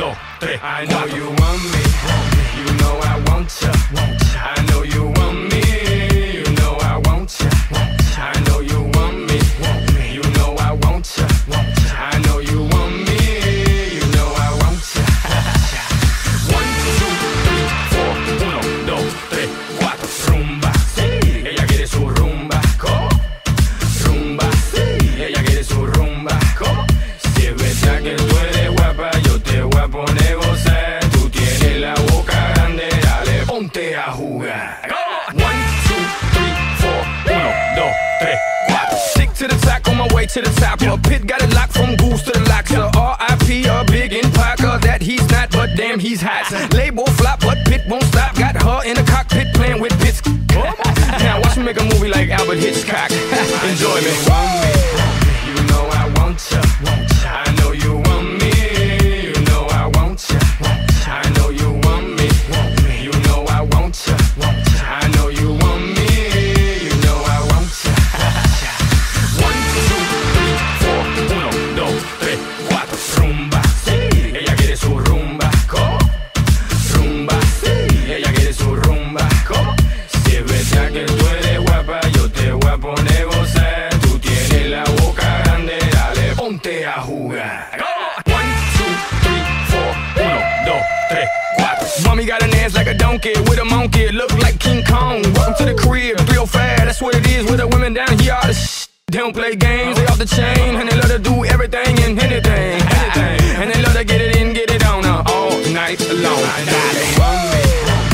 dos, tres. I know you want me, you know I want you. to the top. Yeah. Pit got it locked from goose to the locks. Yeah. R.I.P. a big in Parker that he's not, but damn he's hot. Label flop, but Pit won't stop. Got her in the cockpit playing with bits. now watch me make a movie like Alfred Hitchcock. Enjoy me. funky with a monkey, look like King Kong. Welcome to the crib, real oh fast, that's what it is with the women down here. All the sh- they don't play games, they off the chain, and they love to do everything and anything, anything. And they love to get it in, get it on, uh, all night long. Got it.